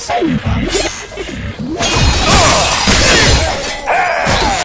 say you guys.